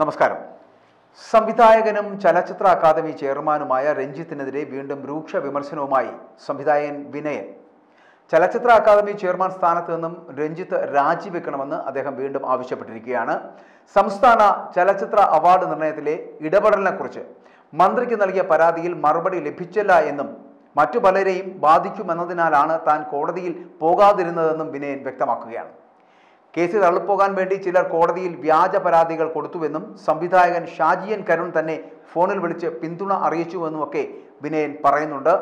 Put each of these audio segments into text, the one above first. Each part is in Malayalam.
നമസ്കാരം. സംവിധായകനും ചലച്ചിത്ര അക്കാദമി ചെയർമാനുമായ രഞ്ജിത്തിനെതിരെ വീണ്ടും രൂക്ഷ വിമർശനവുമായി സംവിധായകൻ വിനയൻ. ചലച്ചിത്ര അക്കാദമി ചെയർമാൻ സ്ഥാനത്ത് നിന്നും രഞ്ജിത്ത് രാജിവെക്കണമെന്ന് അദ്ദേഹം വീണ്ടും ആവശ്യപ്പെട്ടിരിക്കുകയാണ്. സംസ്ഥാന ചലച്ചിത്ര അവാർഡ് നിർണയത്തിലെ ഇടപെടലിനെക്കുറിച്ച് മന്ത്രിക്ക് നൽകിയ പരാതിയിൽ മറുപടി ലഭിച്ചില്ല എന്നും മറ്റു പലരെയും ബാധിക്കുമെന്നതിനാലാണ് താൻ കോടതിയിൽ പോകാതിരുന്നതെന്നും വിനയൻ വ്യക്തമാക്കുകയാണ്. കേസ് തള്ളിപ്പോകാൻ വേണ്ടി ചിലർ കോടതിയിൽ വ്യാജ പരാതികൾ കൊടുത്തുവെന്നും സംവിധായകൻ ഷാജിയൻ കരുൺ തന്നെ ഫോണിൽ വിളിച്ച് പിന്തുണ അറിയിച്ചുവെന്നുമൊക്കെ വിനയൻ പറയുന്നുണ്ട്.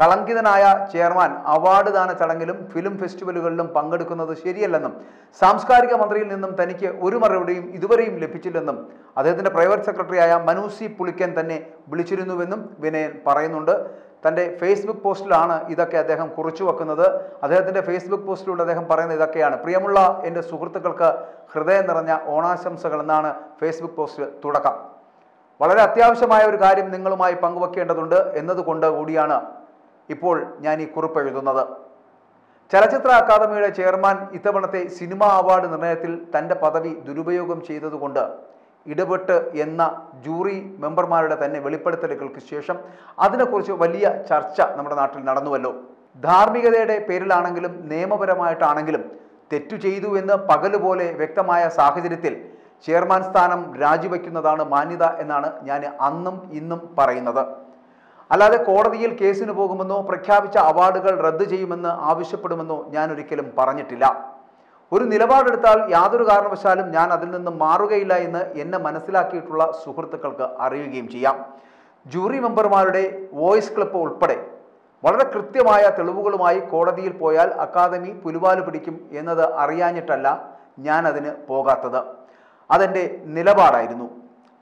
കളങ്കിതനായ ചെയർമാൻ അവാർഡ് ദാന ചടങ്ങിലും ഫിലിം ഫെസ്റ്റിവലുകളിലും പങ്കെടുക്കുന്നത് ശരിയല്ലെന്നും സാംസ്കാരിക മന്ത്രിയിൽ നിന്നും തനിക്ക് ഒരു മറുപടിയും ഇതുവരെയും ലഭിച്ചില്ലെന്നും അദ്ദേഹത്തിന്റെ പ്രൈവറ്റ് സെക്രട്ടറിയായ മനു സി പുളിക്കൻ തന്നെ വിളിച്ചിരുന്നുവെന്നും വിനയൻ പറയുന്നുണ്ട്. തന്റെ ഫേസ്ബുക്ക് പോസ്റ്റിലാണ് ഇതൊക്കെ അദ്ദേഹം കുറിച്ചു വെക്കുന്നത്. അദ്ദേഹത്തിന്റെ ഫേസ്ബുക്ക് പോസ്റ്റിലൂടെ അദ്ദേഹം പറയുന്നത് ഇതൊക്കെയാണ്. പ്രിയമുള്ള എന്റെ സുഹൃത്തുക്കൾക്ക് ഹൃദയം നിറഞ്ഞ ഓണാശംസകൾ എന്നാണ് ഫേസ്ബുക്ക് പോസ്റ്റ് തുടക്കം. വളരെ അത്യാവശ്യമായ ഒരു കാര്യം നിങ്ങളുമായി പങ്കുവെക്കേണ്ടതുണ്ട് എന്നതുകൊണ്ട് കൂടിയാണ് ഇപ്പോൾ ഞാൻ ഈ കുറിപ്പ് എഴുതുന്നത്. ചലച്ചിത്ര അക്കാദമിയുടെ ചെയർമാൻ ഇത്തവണത്തെ സിനിമാ അവാർഡ് നിർണയത്തിൽ തന്റെ പദവി ദുരുപയോഗം ചെയ്തതുകൊണ്ട് ഇടപെട്ട് എന്ന ജൂറി മെമ്പർമാരുടെ തന്നെ വെളിപ്പെടുത്തലുകൾക്ക് ശേഷം അതിനെക്കുറിച്ച് വലിയ ചർച്ച നമ്മുടെ നാട്ടിൽ നടന്നുവല്ലോ. ധാർമ്മികതയുടെ പേരിലാണെങ്കിലും നിയമപരമായിട്ടാണെങ്കിലും തെറ്റു ചെയ്തു എന്ന് പകലുപോലെ വ്യക്തമായ സാഹചര്യത്തിൽ ചെയർമാൻ സ്ഥാനം രാജിവെക്കുന്നതാണ് മാന്യത എന്നാണ് ഞാൻ അന്നും ഇന്നും പറയുന്നത്. അല്ലാതെ കോടതിയിൽ കേസിന് പോകുമെന്നോ പ്രഖ്യാപിച്ച അവാർഡുകൾ റദ്ദ് ചെയ്യുമെന്ന് ആവശ്യപ്പെടുമെന്നോ ഞാൻ ഒരിക്കലും പറഞ്ഞിട്ടില്ല. ഒരു നിലപാടെടുത്താൽ യാതൊരു കാരണവശാലും ഞാൻ അതിൽ നിന്ന് മാറുകയില്ല എന്ന് എന്നെ മനസ്സിലാക്കിയിട്ടുള്ള സുഹൃത്തുക്കൾക്ക് അറിയുകയും ചെയ്യാം. ജൂറി മെമ്പർമാരുടെ വോയിസ് ക്ലിപ്പ് ഉൾപ്പെടെ വളരെ കൃത്യമായ തെളിവുകളുമായി കോടതിയിൽ പോയാൽ അക്കാദമി പുലിവാൽ പിടിക്കും എന്നത് അറിയാഞ്ഞിട്ടല്ല ഞാൻ അതിന് പോകാത്തത്. അതെന്റെ നിലപാടായിരുന്നു.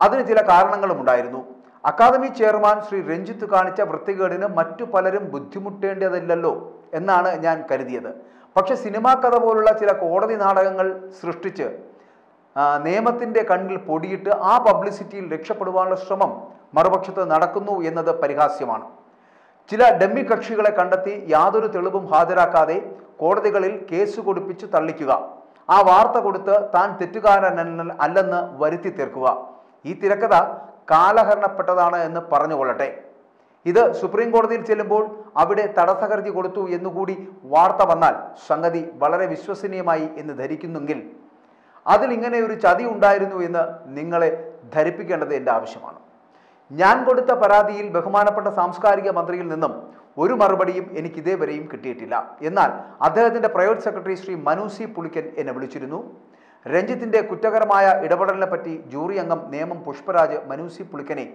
അതിന് ചില കാരണങ്ങളും ഉണ്ടായിരുന്നു അക്കാദമി ചെയർമാൻ ശ്രീ രഞ്ജിത്ത് കാണിച്ച വൃത്തികേടിന് മറ്റു പലരും ബുദ്ധിമുട്ടേണ്ടതില്ലല്ലോ എന്നാണ് ഞാൻ കരുതിയത്. പക്ഷെ സിനിമാ കഥ പോലുള്ള ചില കോടതി നാടകങ്ങൾ സൃഷ്ടിച്ച് നിയമത്തിന്റെ കണ്ണിൽ പൊടിയിട്ട് ആ പബ്ലിസിറ്റിയിൽ രക്ഷപ്പെടുവാനുള്ള ശ്രമം മറുപക്ഷത്ത് നടക്കുന്നു എന്നത് പരിഹാസ്യമാണ്. ചില ഡമ്മി കക്ഷികളെ കണ്ടെത്തി യാതൊരു തെളിവും ഹാജരാക്കാതെ കോടതികളിൽ കേസ് കൊടുപ്പിച്ച് തള്ളിക്കുക. ആ വാർത്ത കൊടുത്ത് താൻ തെറ്റുകാരൻ അല്ലെന്ന് വരുത്തി തീർക്കുക. ഈ തിരക്കഥ കാലഹരണപ്പെട്ടതാണ് എന്ന് പറഞ്ഞുകൊള്ളട്ടെ. ഇത് സുപ്രീം കോടതിയിൽ ചെല്ലുമ്പോൾ അവിടെ തടസ്സഹർജി കൊടുത്തു എന്നുകൂടി വാർത്ത വന്നാൽ സംഗതി വളരെ വിശ്വസനീയമായി എന്ന് ധരിക്കുന്നെങ്കിൽ അതിൽ ഇങ്ങനെ ഒരു ചതി ഉണ്ടായിരുന്നു എന്ന് നിങ്ങളെ ധരിപ്പിക്കേണ്ടത് എന്റെ ആവശ്യമാണ്. ഞാൻ കൊടുത്ത പരാതിയിൽ ബഹുമാനപ്പെട്ട സാംസ്കാരിക മന്ത്രിയിൽ നിന്നും ഒരു മറുപടിയും എനിക്ക് ഇതേവരെയും കിട്ടിയിട്ടില്ല. എന്നാൽ അദ്ദേഹത്തിന്റെ പ്രൈവറ്റ് സെക്രട്ടറി ശ്രീ മനുസി പുളിക്കൻ എന്നെ വിളിച്ചിരുന്നു. രഞ്ജിത്തിന്റെ കുറ്റകരമായ ഇടപെടലിനെ പറ്റി ജൂറി അംഗം നേമം പുഷ്പരാജ് മനുസി പുളിക്കനെ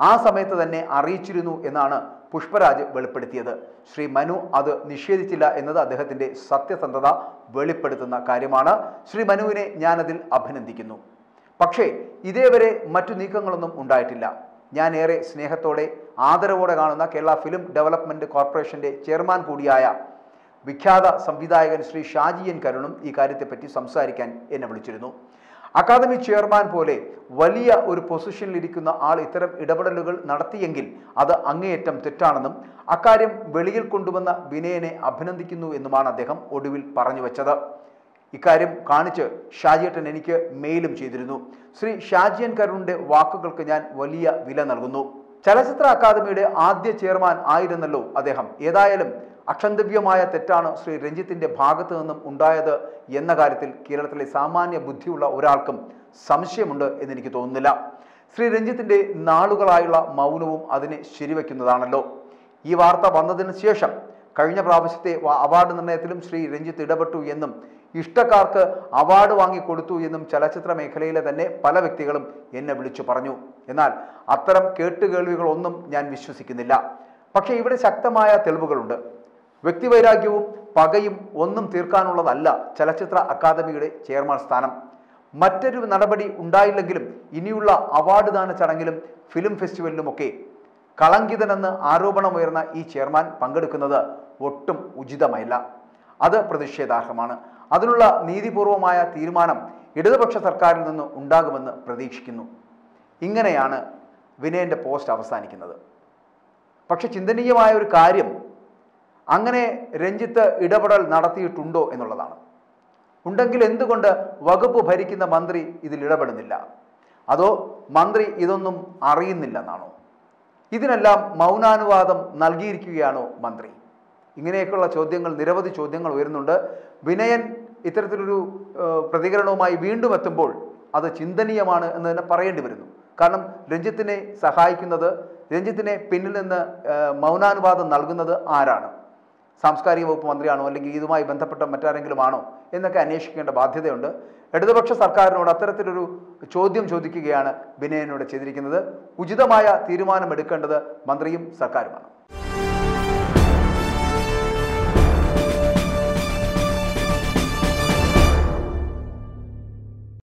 ആ സമയത്ത് തന്നെ അറിയിച്ചിരുന്നു എന്നാണ് പുഷ്പരാജ് വെളിപ്പെടുത്തിയത്. ശ്രീ മനു അത് നിഷേധിച്ചില്ല എന്നത് അദ്ദേഹത്തിന്റെ സത്യസന്ധത വെളിപ്പെടുത്തുന്ന കാര്യമാണ്. ശ്രീ മനുവിനെ ഞാനതിൽ അഭിനന്ദിക്കുന്നു. പക്ഷേ ഇതേവരെ മറ്റു നീക്കങ്ങളൊന്നും ഉണ്ടായിട്ടില്ല. ഞാൻ ഏറെ സ്നേഹത്തോടെ ആദരവോടെ കാണുന്ന കേരള ഫിലിം ഡെവലപ്മെന്റ് കോർപ്പറേഷന്റെ ചെയർമാൻ കൂടിയായ വിഖ്യാത സംവിധായകൻ ശ്രീ ഷാജിയൻ കരുണും ഈ കാര്യത്തെപ്പറ്റി സംസാരിക്കാൻ എന്നെ വിളിച്ചിരുന്നു. അക്കാദമി ചെയർമാൻ പോലെ വലിയ ഒരു പൊസിഷനിൽ ഇരിക്കുന്ന ആൾ ഇത്തരം ഇടപെടലുകൾ നടത്തിയെങ്കിൽ അത് അങ്ങേയറ്റം തെറ്റാണെന്നും അക്കാര്യം വെളിയിൽ കൊണ്ടുവന്ന വിനയനെ അഭിനന്ദിക്കുന്നു എന്നുമാണ് അദ്ദേഹം ഒടുവിൽ പറഞ്ഞു വച്ചത്. ഇക്കാര്യം കാണിച്ച് ഷാജിയേട്ടൻ എനിക്ക് മെയിലും ചെയ്തിരുന്നു. ശ്രീ ഷാജിയൻ കരുണിന്റെ വാക്കുകൾക്ക് ഞാൻ വലിയ വില നൽകുന്നു. ചലച്ചിത്ര അക്കാദമിയുടെ ആദ്യ ചെയർമാൻ ആയിരുന്നല്ലോ അദ്ദേഹം. ഏതായാലും അക്ഷന്തവ്യമായ തെറ്റാണ് ശ്രീ രഞ്ജിത്തിന്റെ ഭാഗത്തു നിന്നും ഉണ്ടായത് എന്ന കാര്യത്തിൽ കേരളത്തിലെ സാമാന്യ ബുദ്ധിയുള്ള ഒരാൾക്കും സംശയമുണ്ട് എന്നെനിക്ക് തോന്നുന്നില്ല. ശ്രീ രഞ്ജിത്തിന്റെ നാളുകളായുള്ള മൗനവും അതിനെ ശരിവെക്കുന്നതാണല്ലോ. ഈ വാർത്ത വന്നതിന് ശേഷം കഴിഞ്ഞ പ്രാവശ്യത്തെ അവാർഡ് നിർണയത്തിലും ശ്രീ രഞ്ജിത്ത് ഇടപെട്ടു എന്നും ഇഷ്ടക്കാർക്ക് അവാർഡ് വാങ്ങിക്കൊടുത്തു എന്നും ചലച്ചിത്ര മേഖലയിലെ തന്നെ പല വ്യക്തികളും എന്നെ വിളിച്ചു പറഞ്ഞു. എന്നാൽ അത്തരം കേട്ടുകേൾവികളൊന്നും ഞാൻ വിശ്വസിക്കുന്നില്ല. പക്ഷേ ഇവിടെ ശക്തമായ തെളിവുകളുണ്ട്. വ്യക്തിവൈരാഗ്യവും പകയും ഒന്നും തീർക്കാനുള്ളതല്ല ചലച്ചിത്ര അക്കാദമിയുടെ ചെയർമാൻ സ്ഥാനം. മറ്റൊരു നടപടി ഉണ്ടായില്ലെങ്കിലും ഇനിയുള്ള അവാർഡ് ദാന ചടങ്ങിലും ഫിലിം ഫെസ്റ്റിവലിലുമൊക്കെ കളങ്കിതനെന്ന് ആരോപണമുയർന്ന ഈ ചെയർമാൻ പങ്കെടുക്കുന്നത് ഒട്ടും ഉചിതമല്ല. അത് പ്രതിഷേധാർഹമാണ്. അതിനുള്ള നീതിപൂർവമായ തീരുമാനം ഇടതുപക്ഷ സർക്കാരിൽ നിന്ന് ഉണ്ടാകുമെന്ന് പ്രതീക്ഷിക്കുന്നു. ഇങ്ങനെയാണ് വിനയന്റെ പോസ്റ്റ് അവസാനിക്കുന്നത്. പക്ഷെ ചിന്തനീയമായ ഒരു കാര്യം അങ്ങനെ രഞ്ജിത്ത് ഇടപെടൽ നടത്തിയിട്ടുണ്ടോ എന്നുള്ളതാണ്. ഉണ്ടെങ്കിൽ എന്തുകൊണ്ട് വകുപ്പ് ഭരിക്കുന്ന മന്ത്രി ഇതിൽ ഇടപെടുന്നില്ല? അതോ മന്ത്രി ഇതൊന്നും അറിയുന്നില്ലെന്നാണോ? ഇതിനെല്ലാം മൗനാനുവാദം നൽകിയിരിക്കുകയാണോ മന്ത്രി? ഇങ്ങനെയൊക്കെയുള്ള ചോദ്യങ്ങൾ നിരവധി ചോദ്യങ്ങൾ ഉയരുന്നുണ്ട്. വിനയൻ ഇത്തരത്തിലൊരു പ്രതികരണവുമായി വീണ്ടും എത്തുമ്പോൾ അത് ചിന്തനീയമാണ് എന്ന് തന്നെ പറയേണ്ടി വരുന്നു. കാരണം രഞ്ജിത്തിനെ സഹായിക്കുന്നത് രഞ്ജിത്തിനെ പിന്നിൽ നിന്ന് മൗനാനുവാദം നൽകുന്നത് ആരാണ്? സാംസ്കാരിക വകുപ്പ് മന്ത്രിയാണോ അല്ലെങ്കിൽ ഇതുമായി ബന്ധപ്പെട്ട മറ്റാരെങ്കിലും ആണോ എന്നൊക്കെ അന്വേഷിക്കേണ്ട ബാധ്യതയുണ്ട്. ഇടതുപക്ഷ സർക്കാരിനോട് അത്തരത്തിലൊരു ചോദ്യം ചോദിക്കുകയാണ് വിനയനോട് ചെയ്തിരിക്കുന്നത്. ഉചിതമായ തീരുമാനമെടുക്കേണ്ടത് മന്ത്രിയും സർക്കാരുമാണ്.